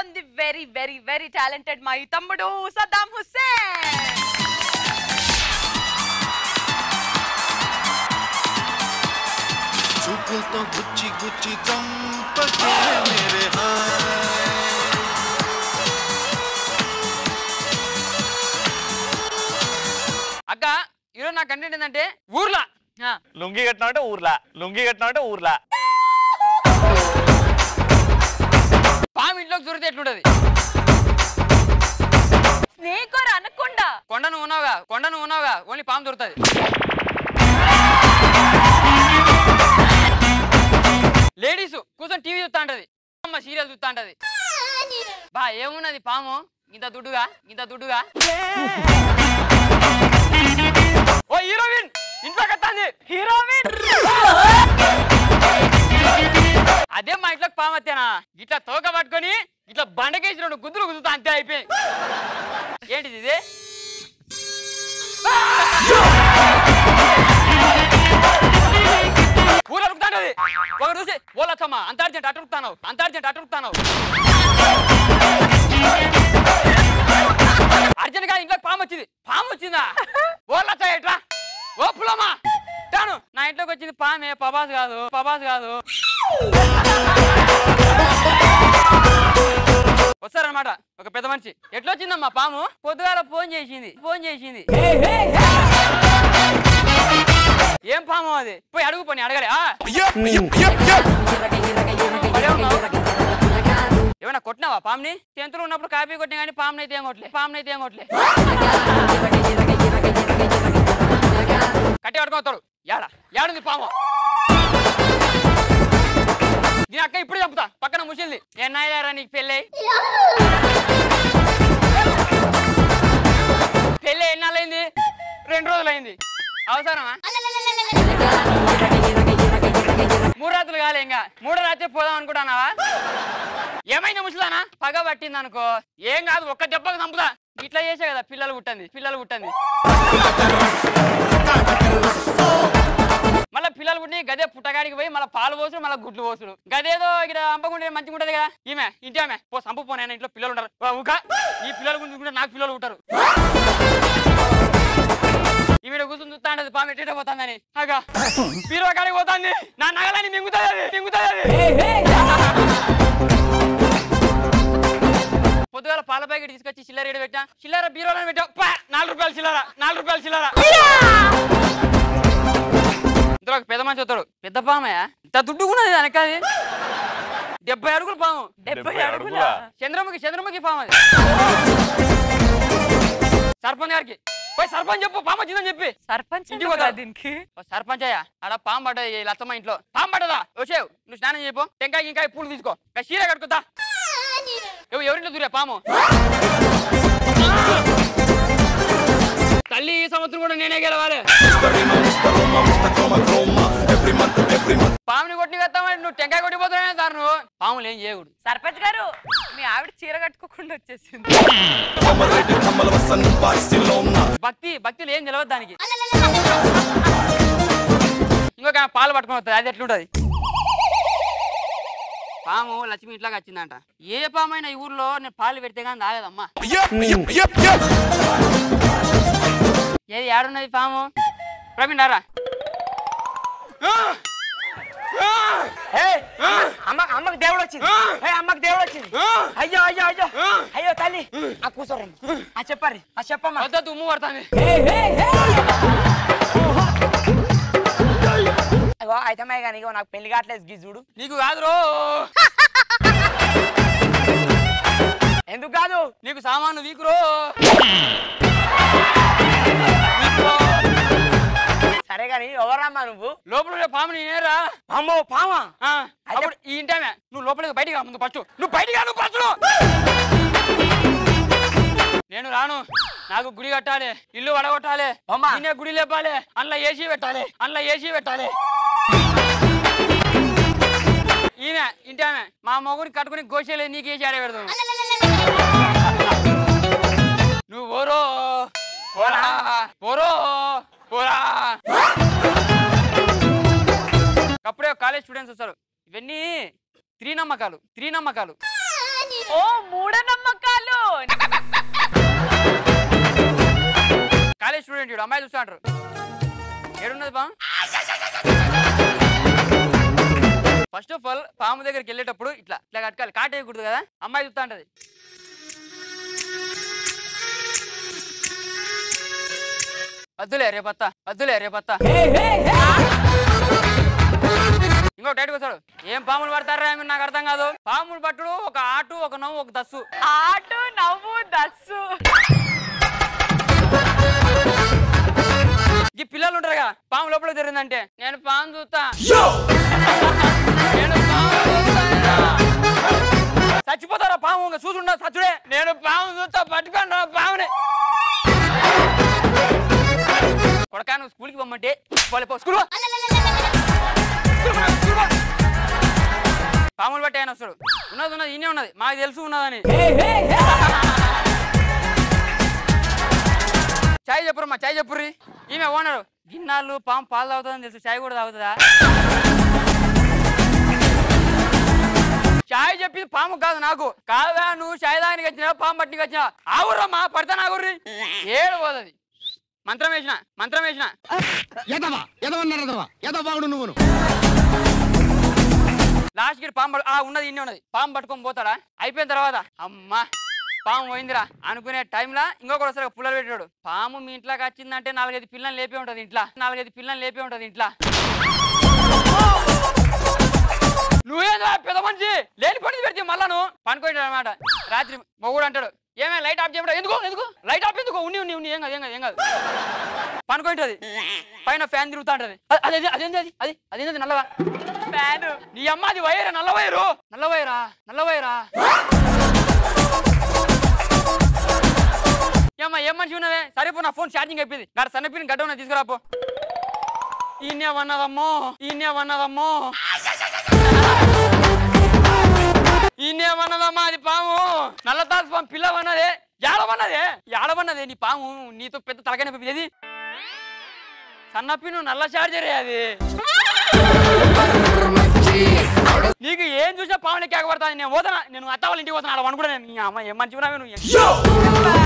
On the very very very talented మా ఈ తమ్ముడు సద్దాం హుస్సేన్. చూపులతో గుచ్చి గుచ్చి చంపకే మేరే హాయ్. అక్క ఈరోజు నా కంటెంట్ ఏంటంటే ఊర్లా. లుంగి కట్టినామంటే ఊర్లా. లుంగి కట్టినామంటే ఊర్లా. పాము ఇంట్లోకి దొరికితే ఎట్లుంటది? స్నేక్ ఆర్ అనకుండా కొండను ఉన్నావుగా కొండను ఉన్నావుగా ఓన్లీ పాము దొరుకుతుంది. లేడీస్ కూర్చొని టీవీ చూస్తా ఉంటది. అమ్మ సీరియల్ చూస్తా ఉంటది. బా ఏమున్నది పాము? ఇంత దుడ్డుగా ఇంత దుడ్డుగా? ఓ హీరోయిన్! మా ఇట్లా తోక పట్టుకొని ఇట్లా బండకేసి రెండు గుద్దులు గుద్దుతా అంతే అయిపోయి ఏంటిది ఇది? ఊరు అడుగుతానది ఒక చూసి ఓలచ్చమ్మ అంత అర్జెంట్ అటుకుతాను అంత అర్జెంట్ అటుకుతాను అర్జెంట్గా ఇంట్లో పాము వచ్చింది. పాము వచ్చిందా? ఓలచ్చ ఎట్లా ఓ పులమ్మా తాను నా ఇంట్లోకి వచ్చింది పామే పబాస్ కాదు పబాస్ కాదు. వస్తారనమాట ఒక పెద్ద మనిషి. ఎట్లా వచ్చిందమ్మా పాము? పొద్దుగాల ఫోన్ చేసింది. ఫోన్ చేసింది. ఏం పాము అది? పోయి అడుగు పోనీ అడగలే. ఏమైనా కొట్టినావా పాముని? టెన్త్లో ఉన్నప్పుడు కాపీ కొట్టినా కానీ పాముని అయితే ఏం కొట్టలే. పాముని అయితే ఏం కొట్టలే. కట్టి పడుకోతాడు యాడ? యాడుంది పాము? దీని అక్క ఇప్పుడు చంపుతా. పక్కన ముసిల్ది. ఎన్నాయారా నీకు పెళ్ళి? పెళ్ళి ఎన్నాళ్ళైంది రెండు రోజులైంది అవసరమా? మూడు రాత్రులు కాలే ఇంకా. మూడో రాత్రి పోదాం అనుకుంటానావా ఏమైంది ముసలానా? పగ పట్టింది అనుకో. ఏం కాదు ఒక్క దెబ్బకు చంపుదా ఇట్లా చేసే కదా పిల్లలు పుట్టంది పిల్లలు పుట్టంది. పిల్లలు పుట్టి గదే పుట్టగాడికి పోయి మళ్ళీ పాలు పోసుడు మళ్ళీ గుడ్లు పోసుడు. గదేదో ఇక్కడ అంపకుంటే మంచిగా ఉంటుంది కదా. ఈమె ఇంటి ఆమె పో సంపు పో ఇంట్లో పిల్లలు ఉంటారు. ఊక ఈ పిల్లలు గురించి నాకు పిల్లలు ఉంటారు ఈవిడ కూర్చొని చూస్తా అంటది పాము ఎట్టే పోతాందని. అగా బీరువా కాడికి పోతాంది. నా నగలని మింగుతుంది అది మింగుతుంది అది. పొద్దుగాల పాల ప్యాకెట్ తీసుకొచ్చి చిల్లర ఏడు పెట్టా చిల్లర బీరోలను పెట్టా నాలుగు రూపాయలు చిల్లర నాలుగు రూపాయలు చిల్లర. ఇందులో ఒక పెద్ద మనిషి వస్తాడు పెద్ద పామయ్య ఇంత దుడ్డు ఉన్నది వెనక అది డెబ్బై అడుగులు పాము. డెబ్బై అడుగుల? చంద్రముఖి చంద్రముఖి పాము అది. సర్పంచ్ గారికి. పోయి సర్పంచ్ చెప్పు పాము వచ్చిందని చెప్పి. సర్పంచ్ ఇంటికి పోతా. దీనికి? ఓ సర్పంచ్ అయ్యా ఆడ పాము పడ్డది ఈ లచ్చమ్మ ఇంట్లో. పాము పడ్డదా? వచ్చేవు నువ్వు స్నానం చేయపో టెంకాయ ఇంకా పూలు తీసుకో. చీర కట్టుకుతా ఎవ- ఎవరింట్లో దూరా పాము? తల్లి ఈ సంవత్సరం కూడా నేనే గెలవాలి. పాముని కొట్టి వస్తామని నువ్వు టెంకాయ కొట్టిపోతున్నానే సార్ నువ్వు? పాములు ఏం చేయకూడదు. సర్పంచ్ గారు మీ ఆవిడ చీర కట్టుకోకుండా వచ్చేసింది. భక్తి భక్తులు ఏం తెలియదు దానికి. ఇంకొక పాలు పట్టుకొని వస్తుంది అది ఎట్లుంటది? పాము లక్ష్మి ఇంట్లోకి వచ్చిందంట. ఏ పాము అయినా ఈ ఊర్లో నేను పాలు పెడితే కానీ తాగదమ్మా. ఏది ఏడున్నది పాము? రారా అమ్మ అమ్మకి దేవుడు వచ్చింది. అమ్మకి దేవుడు వచ్చింది. అయ్యో అయ్యో అయ్యో. అయ్యో తల్లి. ఆ కూర్చోరండి ఆ చెప్పారు ఆ చెప్పమ్మా. వద్ద తుమ్ము పడుతుంది అయ్యో అయితే కానీ నాకు పెళ్ళి కావట్లేదు గీ చూడు. నీకు కాదు రో ఎందుకు కాదు? నీకు సామాను వీకురో. సరే కానీ ఎవరమ్మా నువ్వు? లోపల పాము నేనేరా అమ్మో పావా? ఆ, అప్పుడు ఈ ఇంటామే. నువ్వు లోపలికి బయటికి రా ముందు ఫస్ట్. నువ్వు బయటికి రా నువ్వు ఫస్ట్. నేను రాను. నాకు గుడి కట్టాలి ఇల్లు వడగొట్టాలి అమ్మా. నిన్నే గుడి లేపాలి అందులో ఏసీ పెట్టాలి అందులో ఏసీ పెట్టాలి. ఈమె ఇంటామే. మా మొగుడిని కట్టుకుని గోసేలే నీకు ఏసీ ఆడే పెడతాను నువ్వు ఓరో పోరా పోరో పోరా. అప్పుడే కాలేజ్ స్టూడెంట్స్ వస్తారు. ఇవన్నీ త్రీ నమ్మకాలు త్రీ నమ్మకాలు ఓ మూఢనమ్మకాలు. కాలేజ్ స్టూడెంట్ చూడు అమ్మాయి చూస్తా అంటారు ఏడున్నది పాము? ఫస్ట్ ఆఫ్ ఆల్ పాము దగ్గరికి వెళ్ళేటప్పుడు ఇట్లా ఇట్లా కట్టుకోవాలి. కాట వేయకూడదు కదా? అమ్మాయి చూస్తా అంటది అద్దులే రేపత్తా అద్దులే రేపత్తా ఇంకో టైట్కి వస్తాడు ఏం పాములు పడతారా ఏమి నాకు అర్థం కాదు. పాములు పట్టుడు ఒక ఆటు ఒక నవ్వు ఒక దస్సు. ఆటు నవ్వు దస్సు. ఈ పిల్లలు ఉంటారుగా పాము లోపల జరిగిందంటే నేను పాము చూస్తా. నేను. చచ్చిపోతారా పాము ఇంకా చూసుండ సచ్చుడే నేను పాము చూస్తా పట్టుకోండి రా పాముని. రమ్మంటే స్కూల్కి పొమ్మంటే పాములు బట్టి ఆయన వస్తాడు. ఉన్నది ఉన్నది ఈయనే ఉన్నది. మాకు తెలుసు ఉన్నదని. చాయ్ చెప్పురమ్మా చాయ్ చెప్పుర్రి. ఈమె ఓనరు. గిన్నాళ్ళు పాము పాలు తాగుతుందని తెలుసు చాయ్ కూడా తాగుతుందా? చాయ్ చెప్పి పాము కాదు నాకు. కాదా నువ్వు చాయ్ దానికి వచ్చినా పాము పట్టికి వచ్చినా ఆవురమ్మా పడతా నాగుర్రి. ఏడు పోతుంది మంత్రం వేసిన మంత్రం వేసిన. ఎదవా ఎదవన్నారు ఎదవా నువ్వును. లాస్ట్కి పాము ఆ ఉన్నది ఇన్ని ఉన్నది. పాము పట్టుకొని పోతాడా? అయిపోయిన తర్వాత అమ్మా పాము పోయిందిరా. అనుకునే టైంలో ఇంకొకటి పుల్లలు పెట్టాడు పాము మీ ఇంట్లోకి వచ్చిందంటే నాలుగైదు పిల్లలు లేపే ఉంటది ఇంట్లో. నాలుగైదు పిల్లలు లేపే ఉంటది ఇంట్లో. నువ్వేదా పెద్ద మనిషి? లేని పని పెడితే మళ్ళా నువ్వు? పనుకోండి అనమాట రాత్రి మొగుడు అంటాడు ఏమే లైట్ ఆఫ్ చేయడం ఎందుకు? ఎందుకు? లైట్ ఆఫ్ ఎందుకు? ఉన్ని ఉన్ని ఉన్ని. ఏం కాదు ఏం కాదు ఏం కాదు. పనుకుంటుంది పైన ఫ్యాన్ తిరుగుతా ఉంటది అ- అదేంది అది? అది అదేంది నల్లగా ఫ్యాను నీ అమ్మ అది వైరా నల్ల వైరు. నల్ల వైరా? నల్ల వైరా? ఏమ్మా ఏం మనిషి ఉన్నవే? సరే పో నా ఫోన్ ఛార్జింగ్ అయిపోయింది. గడ సన్నపిని గడ్డ ఉన్న తీసుకురాపో ఈయనే వన్నదమ్మో ఈయనే వన్నదమ్మో. ఈయనే అది పాము. నల్లతాసు పాము పిల్ల ఏడవన్నదే ఏడవన్నదే నీ పాము? నీతో పెద్ద తలకాయ నొప్పి ఏది? నువ్వు నల్ల చార్జరే అది? నీకు ఏం చూసినా పావుని కేకబడతాను నేను పోతానా నేను అత్త వాళ్ళ ఇంటికి పోతాను ఆడ అనుకుంటా నేను. అమ్మ ఏం మంచిగా నువ్వు?